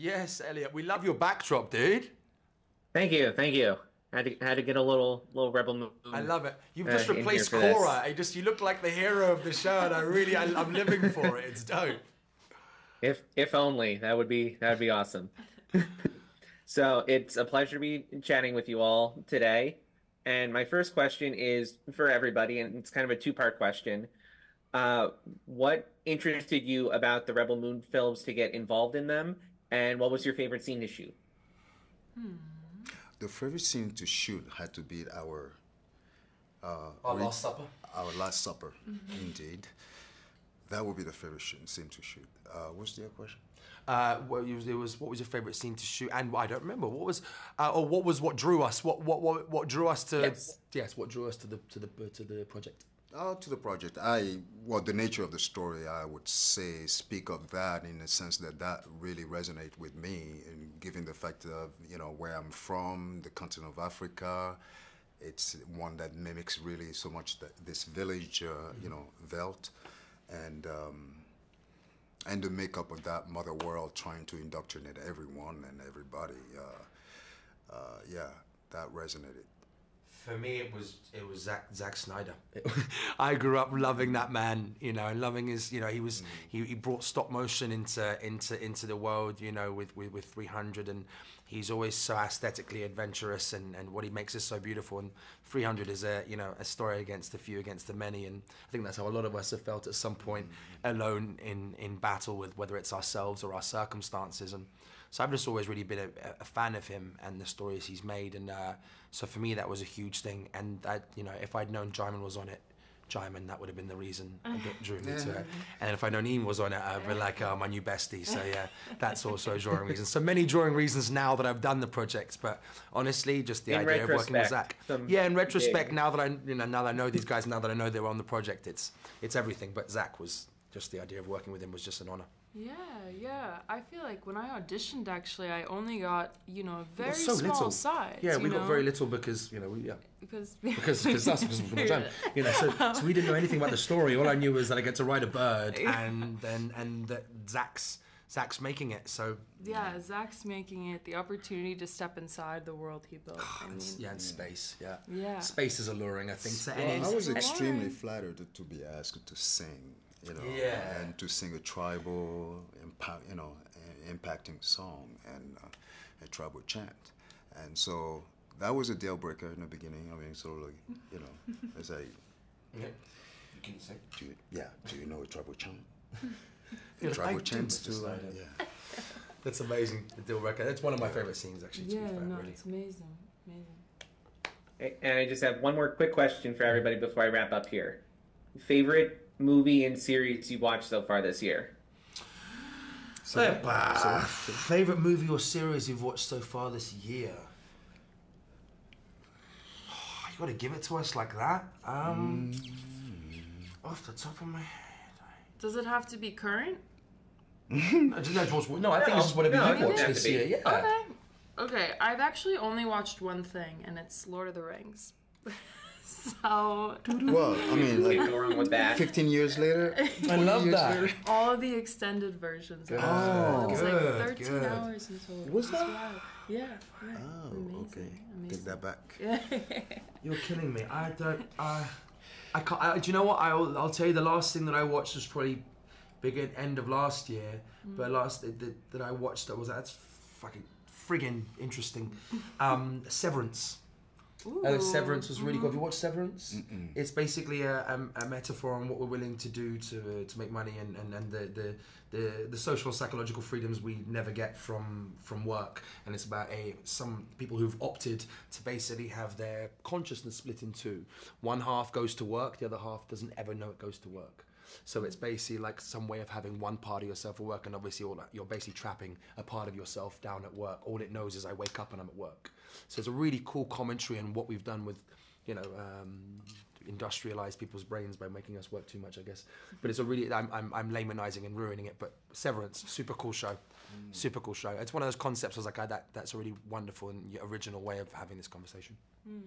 Yes, Elliot. We love your backdrop, dude. Thank you, thank you. Had to had to get a little little rebel moon. I love it. You've uh, just in here replaced for. Kora. I just you look like the hero of the show, and I really I, I'm living for it. It's dope. If if only that would be that would be awesome. so it's a pleasure to be chatting with you all today. And my first question is for everybody, and it's kind of a two part question. Uh, what interested you about the Rebel Moon films to get involved in them, and what was your favorite scene to shoot? The favorite scene to shoot had to be our Our Last Supper. our Last Supper, indeed. That would be the favorite sh- scene to shoot. Uh, what's the other question? Uh, what was, it was what was your favorite scene to shoot? And I don't remember what was, uh, or what was what drew us? What what what, what drew us to? Yes. yes, what drew us to the to the to the project? Uh, to the project, I well, the nature of the story, I would say, speak of that in the sense that that really resonate with me, and given the fact of you know where I'm from, the continent of Africa, it's one that mimics really so much that this village, uh, you know, Veld, and um, and the makeup of that mother world trying to indoctrinate everyone and everybody. Uh, uh, yeah, that resonated. For me, it was it was Zack Zack Snyder. I grew up loving that man, you know, and loving his, you know, he was mm. he, he brought stop motion into into into the world, you know, with with, with 300, and he's always so aesthetically adventurous, and and what he makes is so beautiful. And 300 is a you know a story against the few against the many, and I think that's how a lot of us have felt at some point, mm. alone in in battle with whether it's ourselves or our circumstances, and. So I've just always really been a, a fan of him and the stories he's made, and uh, so for me that was a huge thing. And I, you know, if I'd known Djimon was on it, Djimon, that would have been the reason that drew me to it. And if I'd known Ian was on it, I'd be like, oh, my new bestie. So yeah, that's also a drawing reason. So many drawing reasons now that I've done the project, but honestly, just the In idea of working with retrospect, Zack. Yeah, in retrospect, big- now that I, you know, now that I know these guys, now that I know they were on the project, it's it's everything. But Zack was just the idea of working with him was just an honor. Yeah, yeah. I feel like when I auditioned, actually, I only got you know a very so small little. size. Yeah, you we got very little because you know we yeah. because because because that's because we're from you know. So, so we didn't know anything about the story. All I knew was that I get to ride a bird, and then and that Zack's Zack's making it. So yeah, Zack's making it the opportunity to step inside the world he built. Ah, I mean, it's, yeah, and space. Yeah, Yeah. Space is alluring. I think to Well, any. I was extremely flattered to be asked to sing, you know, Yeah. and to sing a tribal, impa- you know, impacting song and uh, a tribal chant, and so that was a deal breaker in the beginning. I mean, sort of like, you know, it's like, Yeah. You can say. do you, yeah, do you know a tribal chant? You're like, tribal "I do, chants Mr. too. Snyder." Yeah. That's amazing. The deal record. That's one of my favorite scenes, actually. To yeah, be fair, no, really. it's amazing, amazing. And I just have one more quick question for everybody before I wrap up here. Favorite movie and series you've watched so far this year? Uh, favorite movie or series you've watched so far this year? you got to give it to us like that. Um, off the top of my head. Does it have to be current? I just know what's- no, I think it's just whatever no, it you doesn't watched have this to be. year. Yeah. Okay. Okay, I've actually only watched one thing, and it's Lord of the Rings. so Well, I mean, like go wrong with that. 15 years later. I love that. later. all the extended versions. Of Oh, it. it was good, like 13 good. hours in total. Was It that? wild. Yeah. yeah. Oh, amazing. okay. Amazing. Take that back. You're killing me. I don't. I. I can't. I, do you know what? I'll. I'll tell you. The last thing that I watched was probably big end of last year. But last that, that, that I watched that was that's fucking friggin' interesting. Um, Severance. Uh, Severance was really good. Have you watched Severance? It's basically a, a, a metaphor on what we're willing to do to uh, to make money and, and, and the, the, the, the social psychological freedoms we never get from from work. And it's about a some people who've opted to basically have their consciousness split in two. One half goes to work, the other half doesn't ever know it goes to work. So it's basically like some way of having one part of yourself at work, and obviously all that, you're basically trapping a part of yourself down at work. All it knows is I wake up and I'm at work. So it's a really cool commentary on what we've done with, you know, um, industrialize people's brains by making us work too much, I guess. But it's a really I'm I'm, I'm laymanizing and ruining it. But Severance, super cool show, super cool show. It's one of those concepts. I was like, ah, that that's a really wonderful and original way of having this conversation. Mm.